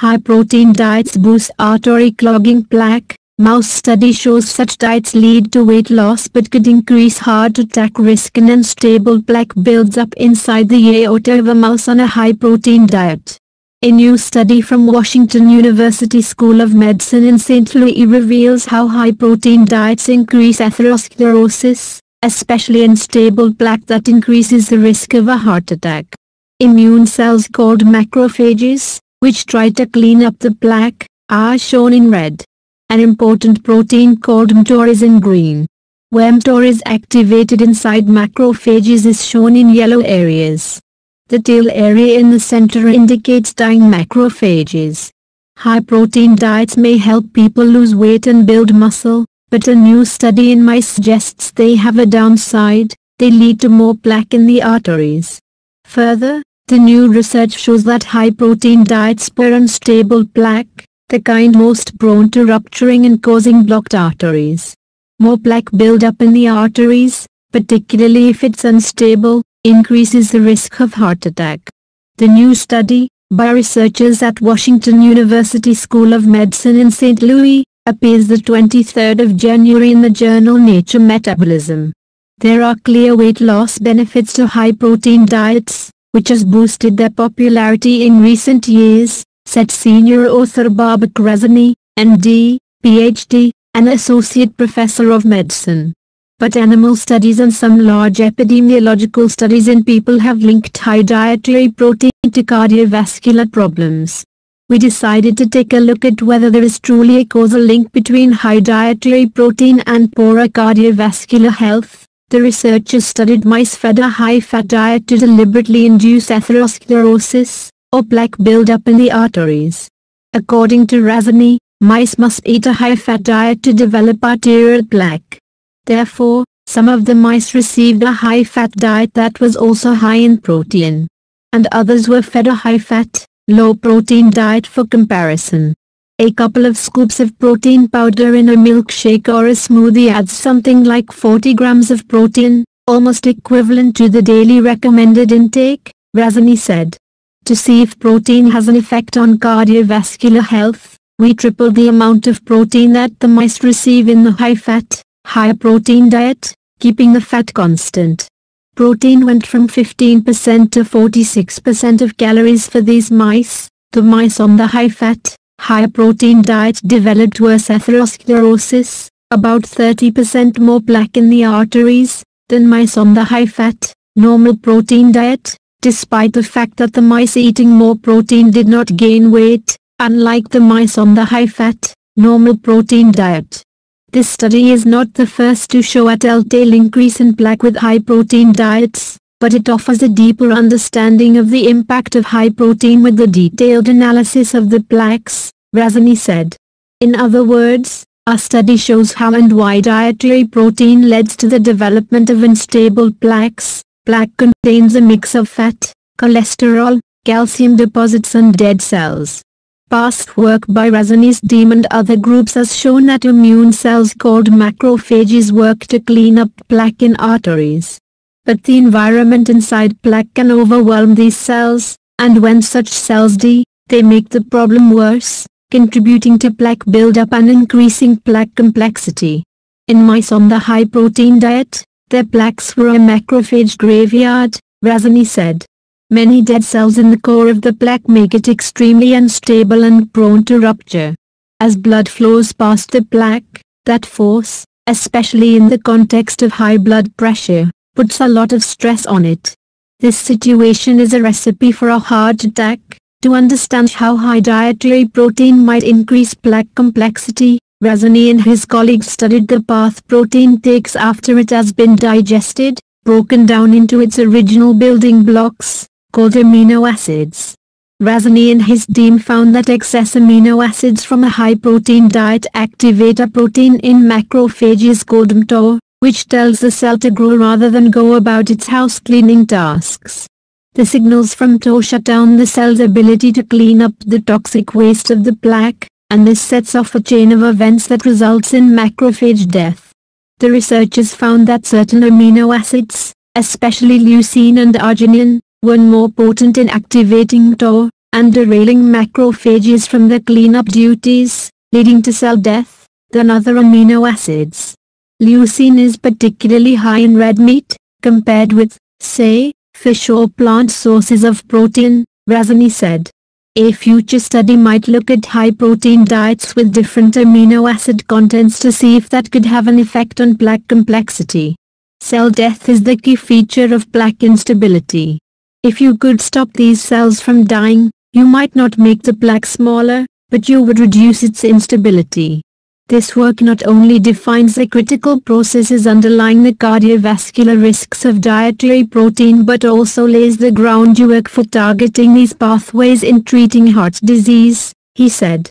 High-protein diets boost artery clogging plaque. Mouse study shows such diets lead to weight loss but could increase heart attack risk and unstable plaque builds up inside the aorta of a mouse on a high-protein diet. A new study from Washington University School of Medicine in St. Louis reveals how high-protein diets increase atherosclerosis, especially unstable plaque that increases the risk of a heart attack. Immune cells called macrophages, which try to clean up the plaque, are shown in red. An important protein called mTOR is in green. Where mTOR is activated inside macrophages is shown in yellow areas. The teal area in the center indicates dying macrophages. High-protein diets may help people lose weight and build muscle, but a new study in mice suggests they have a downside, they lead to more plaque in the arteries. Further, the new research shows that high-protein diets spur unstable plaque, the kind most prone to rupturing and causing blocked arteries. More plaque buildup in the arteries, particularly if it's unstable, increases the risk of heart attack. The new study, by researchers at Washington University School of Medicine in St. Louis, appears the 23rd of January in the journal Nature Metabolism. There are clear weight loss benefits to high-protein diets, which has boosted their popularity in recent years, said senior author Babak Razani, MD, PhD, and associate professor of medicine but animal studies and some large epidemiological studies in people have linked high dietary protein to cardiovascular problems. We decided to take a look at whether there is truly a causal link between high dietary protein and poorer cardiovascular health. The researchers studied mice fed a high-fat diet to deliberately induce atherosclerosis, or plaque buildup in the arteries. According to Razani, mice must eat a high-fat diet to develop arterial plaque. Therefore, some of the mice received a high-fat diet that was also high in protein. And others were fed a high-fat, low-protein diet for comparison. A couple of scoops of protein powder in a milkshake or a smoothie adds something like 40 grams of protein, almost equivalent to the daily recommended intake, Razani said. To see if protein has an effect on cardiovascular health, we tripled the amount of protein that the mice receive in the high-fat, high protein diet, keeping the fat constant. Protein went from 15% to 46% of calories for these mice. The mice on the high-fat, high-protein diet developed worse atherosclerosis, about 30% more plaque in the arteries, than mice on the high-fat, normal protein diet, despite the fact that the mice eating more protein did not gain weight, unlike the mice on the high-fat, normal protein diet. This study is not the first to show a telltale increase in plaque with high-protein diets, but it offers a deeper understanding of the impact of high protein with the detailed analysis of the plaques, Razani said. In other words, our study shows how and why dietary protein leads to the development of unstable plaques. Plaque contains a mix of fat, cholesterol, calcium deposits and dead cells. Past work by Razani's team and other groups has shown that immune cells called macrophages work to clean up plaque in arteries. But the environment inside plaque can overwhelm these cells, and when such cells die, they make the problem worse, contributing to plaque buildup and increasing plaque complexity. In mice on the high-protein diet, their plaques were a macrophage graveyard, Razani said. Many dead cells in the core of the plaque make it extremely unstable and prone to rupture. As blood flows past the plaque, that force, especially in the context of high blood pressure, puts a lot of stress on it. This situation is a recipe for a heart attack. To understand how high dietary protein might increase plaque complexity, Razani and his colleagues studied the path protein takes after it has been digested, broken down into its original building blocks, called amino acids. Razani and his team found that excess amino acids from a high-protein diet activate a protein in macrophages called mTOR, which tells the cell to grow rather than go about its house-cleaning tasks. The signals from mTOR shut down the cell's ability to clean up the toxic waste of the plaque, and this sets off a chain of events that results in macrophage death. The researchers found that certain amino acids, especially leucine and arginine, were more potent in activating mTOR, and derailing macrophages from their cleanup duties, leading to cell death, than other amino acids. Leucine is particularly high in red meat, compared with, say, fish or plant sources of protein, Razani said. A future study might look at high-protein diets with different amino acid contents to see if that could have an effect on plaque complexity. Cell death is the key feature of plaque instability. If you could stop these cells from dying, you might not make the plaque smaller, but you would reduce its instability. This work not only defines the critical processes underlying the cardiovascular risks of dietary protein but also lays the groundwork for targeting these pathways in treating heart disease, he said.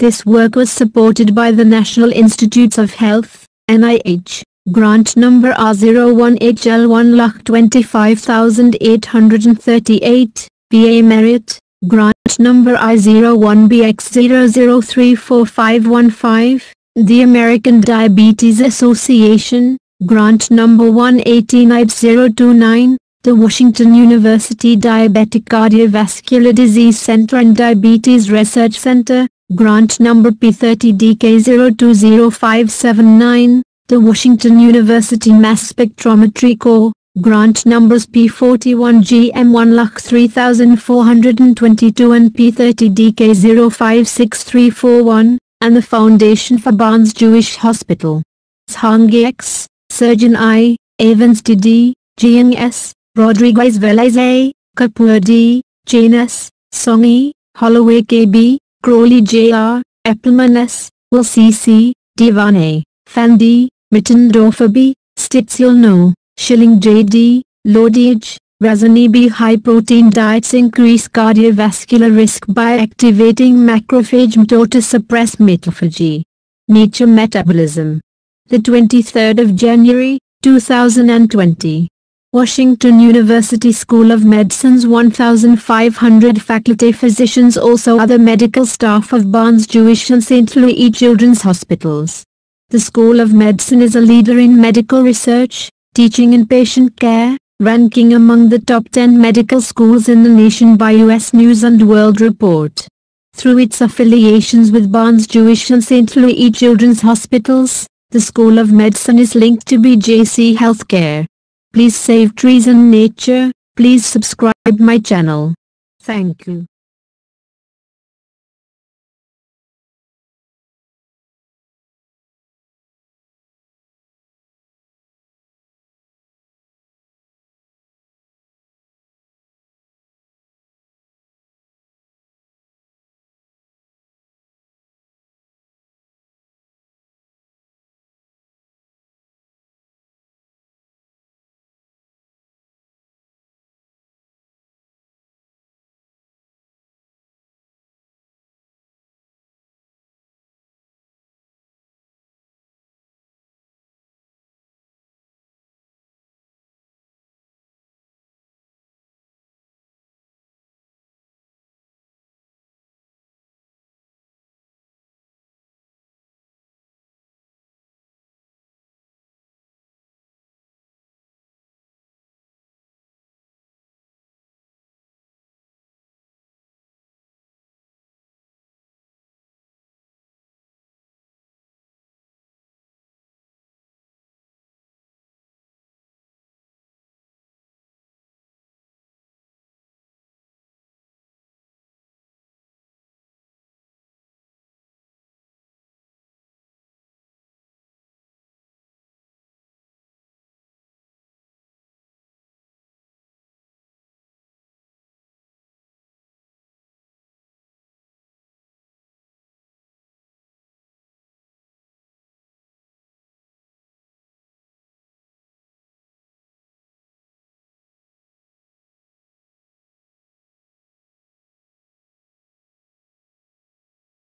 This work was supported by the National Institutes of Health, NIH, grant number R01HL1 Lakh 25838, VA Merit, grant number I01BX00345515, the American Diabetes Association, grant number 1898029, the Washington University Diabetic Cardiovascular Disease Center and Diabetes Research Center, grant number P30DK020579, the Washington University Mass Spectrometry Core, grant numbers P41GM1 Lakh 3422 and P30DK056341, and the Foundation for Barnes Jewish Hospital. Zhang X, Sergin I, Evans D, Jiang S, Rodriguez Velez A, Kapoor D, Janus, Songy, Holloway KB, Crowley Jr., Epelman S, Will CC, Diwan A, Fandi, Mittendorfer B, Stitziel No, Schilling JD, Lodage, Razani high-protein diets increase cardiovascular risk by activating macrophage mTOR to suppress mitophagy. Nature Metabolism. The 23rd of January, 2020. Washington University School of Medicine's 1,500 faculty physicians also other medical staff of Barnes Jewish and St. Louis Children's Hospitals. The School of Medicine is a leader in medical research, teaching and patient care, ranking among the top 10 medical schools in the nation by U.S. News & World Report. Through its affiliations with Barnes Jewish and St. Louis Children's Hospitals, the School of Medicine is linked to BJC Healthcare. Please save trees and nature, please subscribe my channel. Thank you.